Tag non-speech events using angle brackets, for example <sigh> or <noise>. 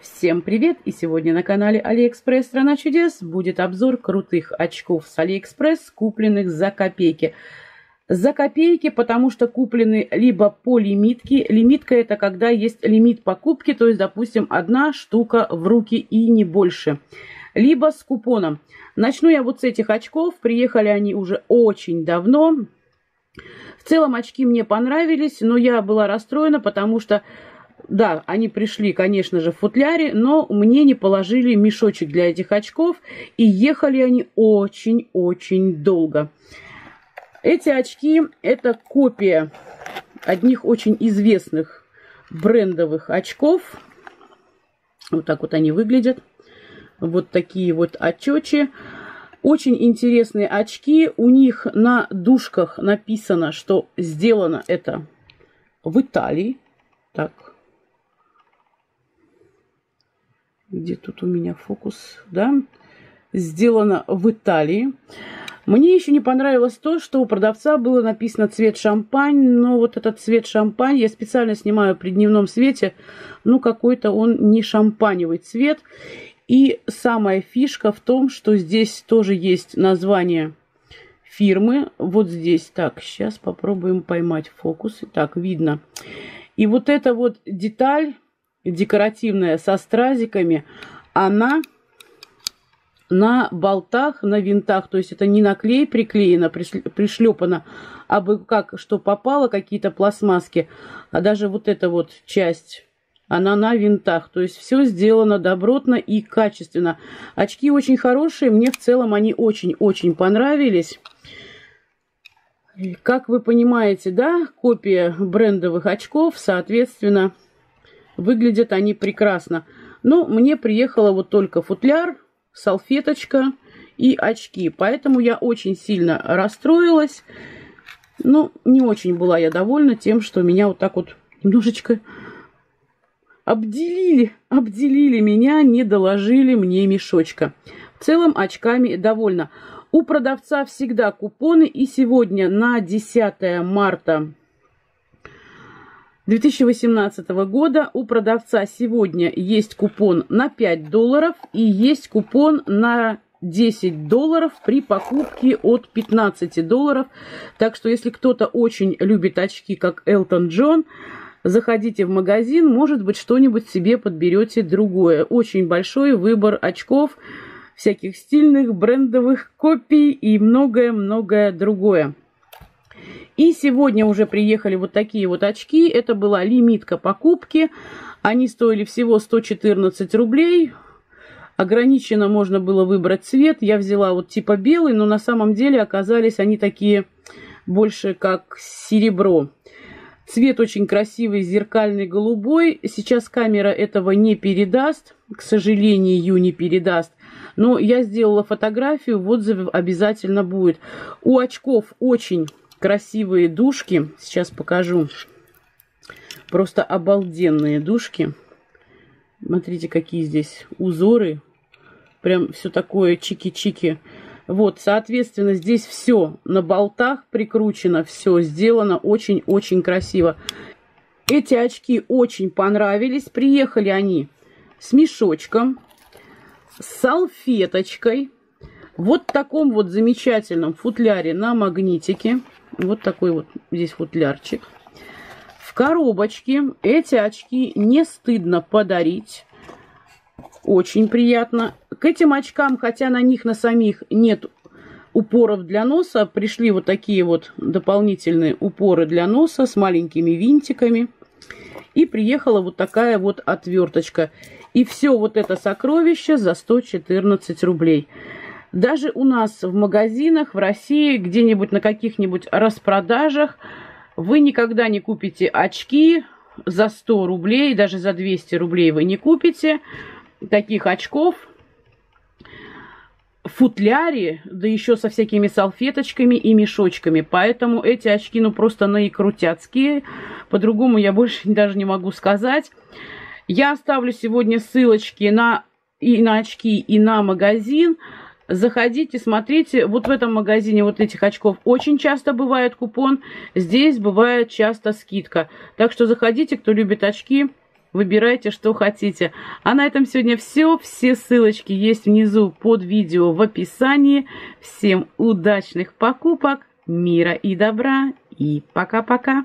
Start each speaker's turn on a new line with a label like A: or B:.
A: Всем привет! И сегодня на канале Алиэкспресс Страна чудес будет обзор крутых очков с Алиэкспресс, купленных за копейки. За копейки, потому что куплены либо по лимитке. Лимитка это когда есть лимит покупки, то есть, допустим, одна штука в руки и не больше. Либо с купоном. Начну я вот с этих очков. Приехали они уже очень давно. В целом очки мне понравились, но я была расстроена, потому что да, они пришли, конечно же, в футляре, но мне не положили мешочек для этих очков, и ехали они очень-очень долго. Эти очки – это копия одних очень известных брендовых очков. Вот так вот они выглядят. Вот такие вот очечи. Очень интересные очки. У них на дужках написано, что сделано это в Италии. Так, где тут у меня фокус, да, сделано в Италии. Мне еще не понравилось то, что у продавца было написано цвет шампань, но вот этот цвет шампань я специально снимаю при дневном свете, ну какой-то он не шампаневый цвет. И самая фишка в том, что здесь тоже есть название фирмы. Вот здесь, так, сейчас попробуем поймать фокус. Так, видно. И вот эта вот деталь декоративная со стразиками, она на болтах, на винтах, то есть это не на клей приклеено, пришлепано, а бы как, что попало, какие-то пластмасски, а даже вот эта вот часть, она на винтах, то есть все сделано добротно и качественно. Очки очень хорошие, мне в целом они очень-очень понравились. Как вы понимаете, да, копия брендовых очков, соответственно, Выглядят они прекрасно. Но мне приехало вот только футляр, салфеточка и очки. Поэтому я очень сильно расстроилась. Но не очень была я довольна тем, что меня вот так вот немножечко обделили. Обделили меня, не доложили мне мешочка. В целом очками довольна. У продавца всегда купоны. И сегодня на 10 марта 2018 года у продавца сегодня есть купон на 5 долларов и есть купон на 10 долларов при покупке от 15 долларов. Так что если кто-то очень любит очки, как Элтон Джон, заходите в магазин, может быть, что-нибудь себе подберете другое. Очень большой выбор очков, всяких стильных, брендовых копий и многое-многое другое. И сегодня уже приехали вот такие вот очки. Это была лимитка покупки. Они стоили всего 114 рублей. Ограниченно можно было выбрать цвет. Я взяла вот типа белый, но на самом деле оказались они такие больше как серебро. Цвет очень красивый, зеркальный голубой. Сейчас камера этого не передаст, к сожалению, не передаст. Но я сделала фотографию, в отзыве обязательно будет. У очков очень красивые душки. Сейчас покажу. Просто обалденные душки. Смотрите, какие здесь узоры. Прям все такое чики-чики. Вот, соответственно, здесь все на болтах прикручено, все сделано очень-очень красиво. Эти очки очень понравились. Приехали они с мешочком, с салфеточкой. Вот в таком вот замечательном футляре на магнитике. Вот такой вот здесь футлярчик. В коробочке эти очки не стыдно подарить. Очень приятно. К этим очкам, хотя на них на самих нет упоров для носа, пришли вот такие вот дополнительные упоры для носа с маленькими винтиками. И приехала вот такая вот отверточка. И все вот это сокровище за 114 рублей. Даже у нас в магазинах в России, где-нибудь на каких-нибудь распродажах, вы никогда не купите очки за 100 рублей, даже за 200 рублей вы не купите таких очков футляре, да еще со всякими салфеточками и мешочками. Поэтому эти очки, ну, просто наикрутяцкие. По-другому я больше <laughs> даже не могу сказать. Я оставлю сегодня ссылочки на и на очки, и на магазин. Заходите, смотрите. Вот в этом магазине вот этих очков очень часто бывает купон. Здесь бывает часто скидка. Так что заходите, кто любит очки. Выбирайте, что хотите. А на этом сегодня все. Все ссылочки есть внизу под видео в описании. Всем удачных покупок, мира и добра. И пока-пока.